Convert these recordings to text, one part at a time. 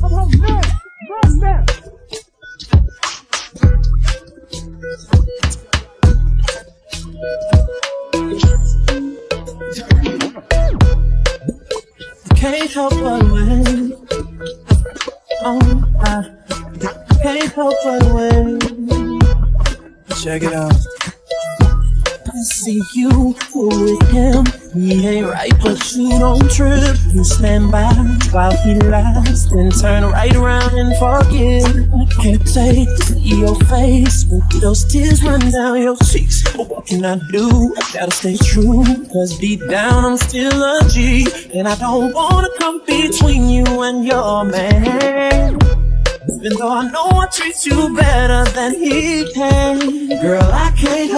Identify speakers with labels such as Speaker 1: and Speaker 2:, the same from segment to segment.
Speaker 1: Can't help but wait. Oh, I can't help but wait. Check it out. See you with him. He ain't right, but you don't trip. You stand by while he lies, then turn right around and forget. I can't take to see your face those tears run down your cheeks. But what can I do? I gotta stay true, cause deep down I'm still a G. And I don't wanna come between you and your man. Even though I know I treat you better than he can Girl, I can't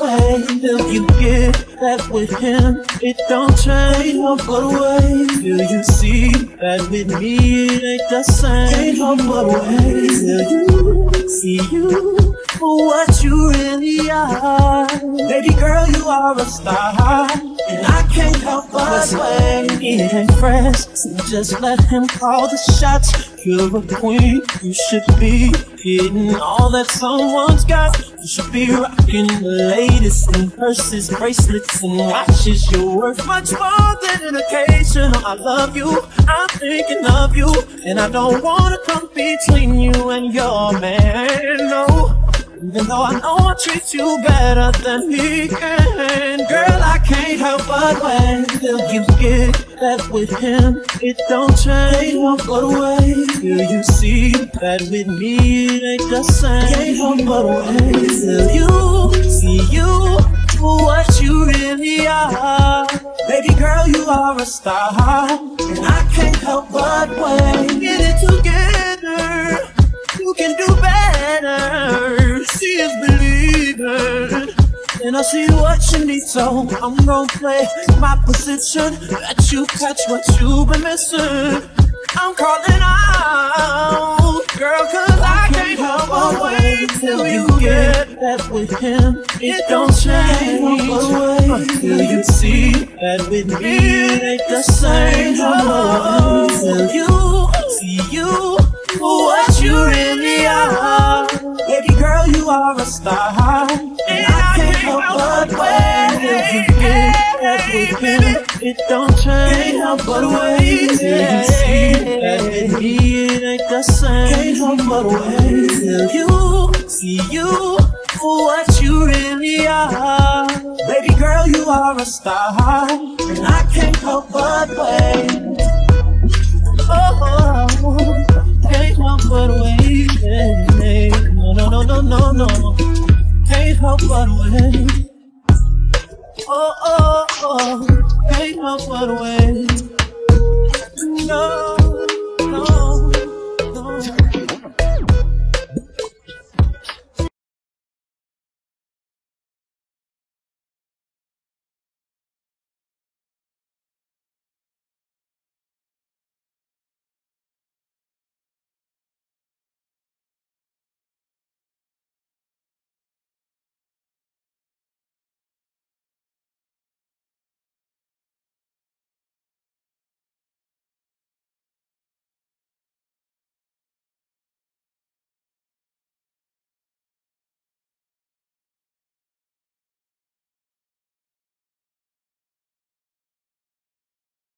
Speaker 1: wait Till you get that with him. It don't change help but wait Till you see that with me it ain't the same Can't help but wait Till you see you for what you really are? Baby girl, you are a star And I can't help but wait It ain't fresh, so just let him call the shots. You're a queen, you should be getting all that someone's got. Should be rocking the latest in purses, bracelets, and watches. You're worth much more than an occasion. I love you, I'm thinking of you, and I don't wanna come between you and your man. No. Even though I know I treat you better than he can Girl, I can't help but wait Till you get that with him It don't change, won't go away. Till you see that with me it ain't the same? Can't help but wait Till you see you for what you really are. Baby girl, you are a star And I can't help but wait I see what you need, so I'm gonna play my position. Let you catch what you've been missing. I'm calling out, girl, cause I can't help but wait till you get that with him. It don't change until you see that with me it ain't the same. Until you see you for what you really are. Baby girl, you are a star. But wait. It don't change help but wait. See that it ain't the same. Can't help but wait. Till you see you for what you really are. Baby girl, you are a star. And I can't help but wait. Oh, can't help but wait. No, no, no, no, no, no. Can't help but wait. Oh,